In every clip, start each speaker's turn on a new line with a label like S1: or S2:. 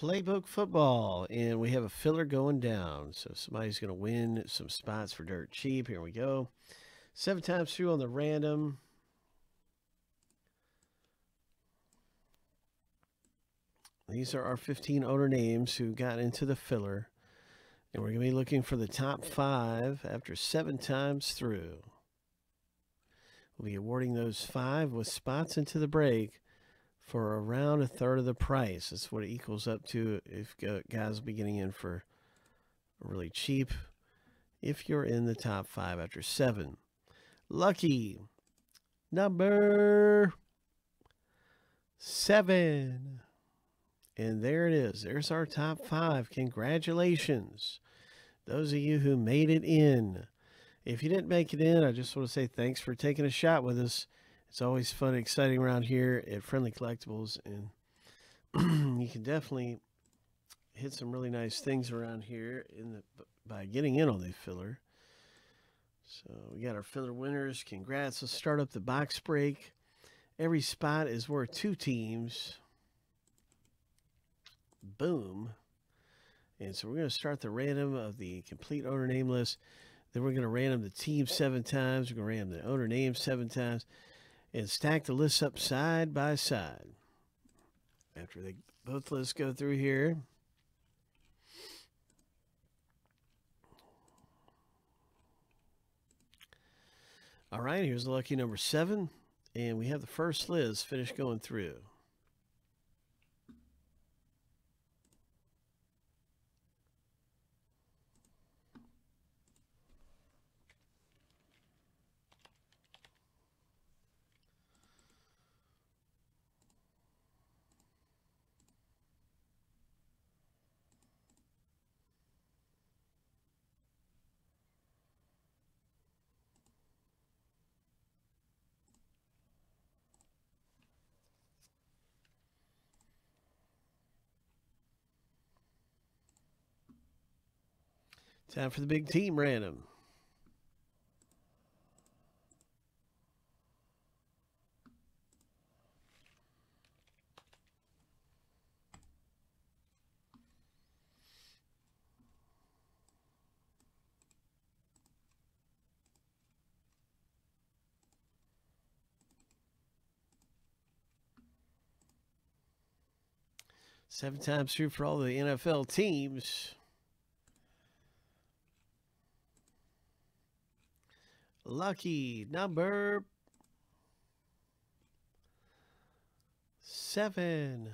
S1: Playbook football, and we have a filler going down. So somebody's going to win some spots for dirt cheap. Here we go. Seven times through on the random. These are our 15 owner names who got into the filler. And we're going to be looking for the top five after seven times through. We'll be awarding those five with spots into the break for around a third of the price. That's what it equals up to if guys will be getting in for really cheap if you're in the top five after seven. Lucky number seven. And there it is. There's our top five. Congratulations. Those of you who made it in. If you didn't make it in, I just want to say thanks for taking a shot with us. It's always fun and exciting around here at Friendly Collectibles. And you can definitely hit some really nice things around here in the by getting in on the filler. So we got our filler winners. Congrats. Let's start up the box break. Every spot is worth two teams. Boom. And so we're going to start the random of the complete owner name list. Then we're going to random the team seven times. We're going to random the owner name seven times. And stack the lists up side by side. After they both lists go through here. All right, here's the lucky number seven. And we have the first Liz finished going through. Time for the big team random. Seven times through for all the NFL teams. Lucky number seven.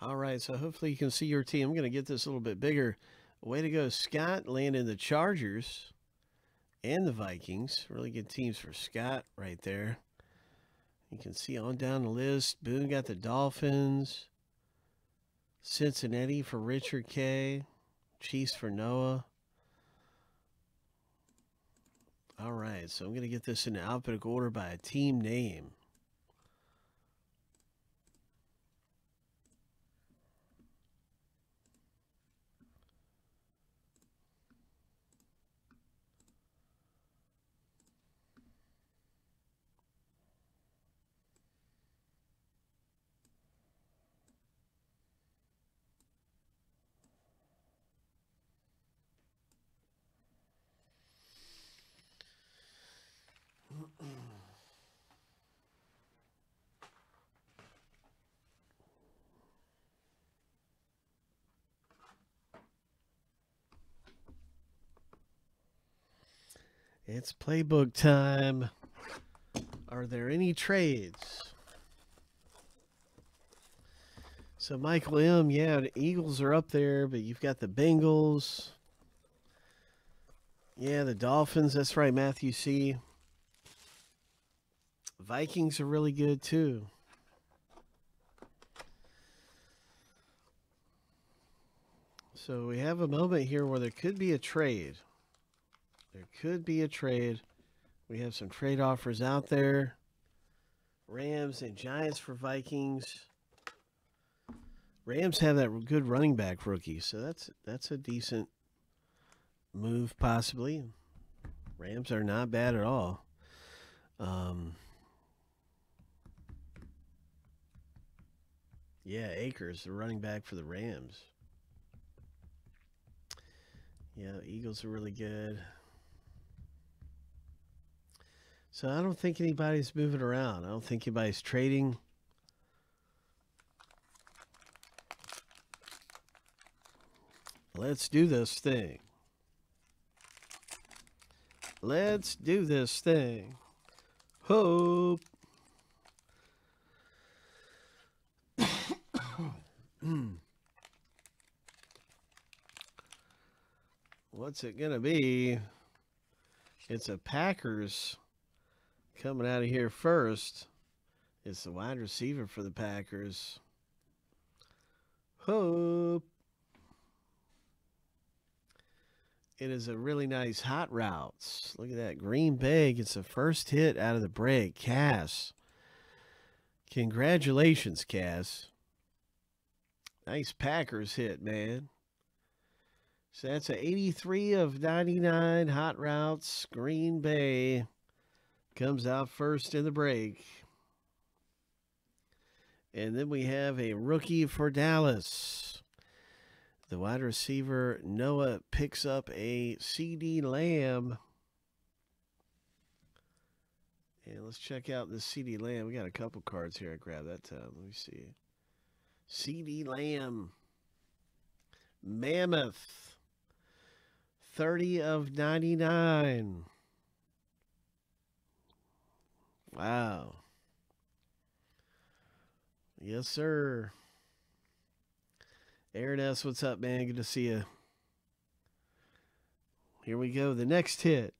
S1: All right, so hopefully you can see your team. I'm going to get this a little bit bigger. Way to go, Scott, landing the Chargers and the Vikings. Really good teams for Scott right there. You can see on down the list. Boone got the Dolphins. Cincinnati for Richard K. Chiefs for Noah. All right, so I'm going to get this in alphabetical order by a team name. It's playbook time. Are there any trades? So Michael M, yeah, the Eagles are up there, but you've got the Bengals. Yeah, the Dolphins. That's right, Matthew C. Vikings are really good too. So we have a moment here where there could be a trade. There could be a trade. We have some trade offers out there. Rams and Giants for Vikings. Rams have that good running back rookie, so that's that's a decent move possibly. Rams are not bad at all. Um, yeah, Akers, the running back for the Rams. Yeah, Eagles are really good. So I don't think anybody's moving around. I don't think anybody's trading. Let's do this thing. Let's do this thing. Hope. What's it going to be? It's a Packers coming out of here first. is the wide receiver for the Packers. Hope. It is a really nice hot routes. Look at that. Green Bay gets the first hit out of the break. Cass. Congratulations, Cass. Nice Packers hit, man. So that's a 83 of 99 hot routes. Green Bay comes out first in the break. And then we have a rookie for Dallas. The wide receiver, Noah, picks up a CeeDee Lamb. And let's check out this CeeDee Lamb. We got a couple cards here. I grabbed that time. Let me see. CeeDee Lamb. Mammoth. 30 of 99. Wow. Yes, sir. Aaron S., what's up, man? Good to see you. Here we go. The next hit.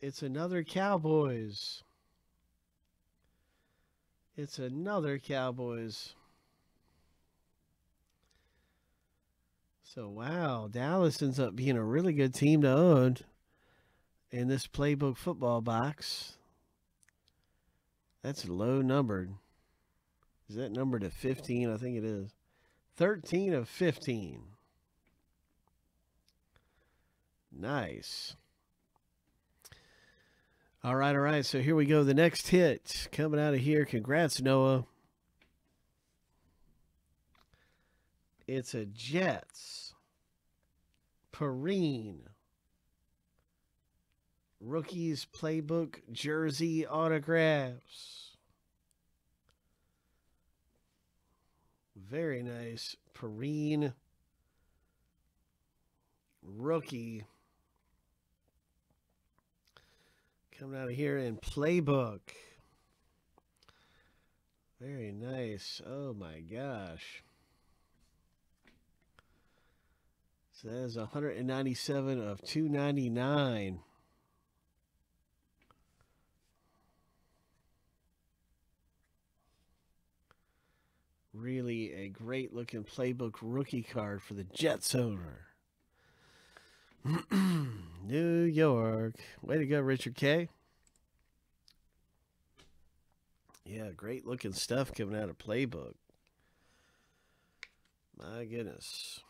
S1: It's another Cowboys. It's another Cowboys. So, wow, Dallas ends up being a really good team to own in this playbook football box. That's low numbered. Is that number to 15? I think it is. 13 of 15. Nice. All right, all right. So here we go. The next hit coming out of here. Congrats, Noah. It's a Jets. Perine. Rookies Playbook Jersey Autographs. Very nice. Perine Rookie. Coming out of here in Playbook. Very nice. Oh my gosh. So that is 197 of 299. Really a great looking playbook rookie card for the Jets owner. New York. Way to go, Richard K. Yeah, great looking stuff coming out of playbook. My goodness.